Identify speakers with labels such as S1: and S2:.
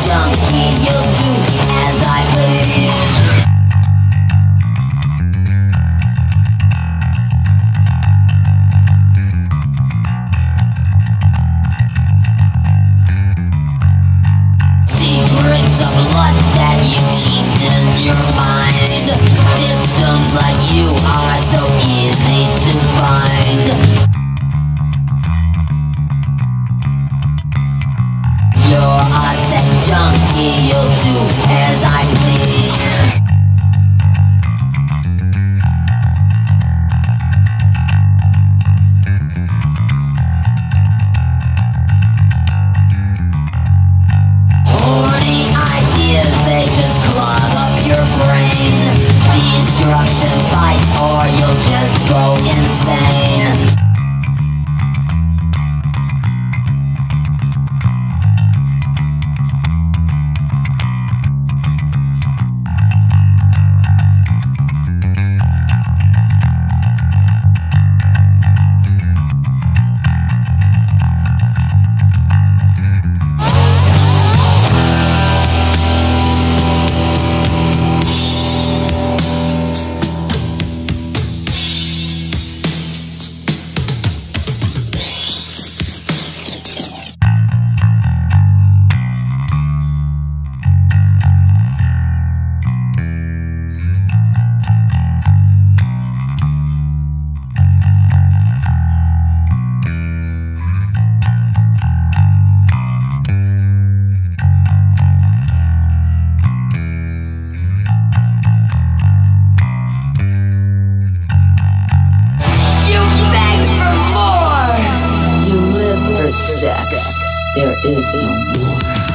S1: junkie, you'll do as I of lust that you keep in your mind. Victims like you are so easy to find. Junkie, you'll do as I please. Horny ideas, they just clog up your brain. Destruction bites, or you'll just go insane. Sex. There is no more.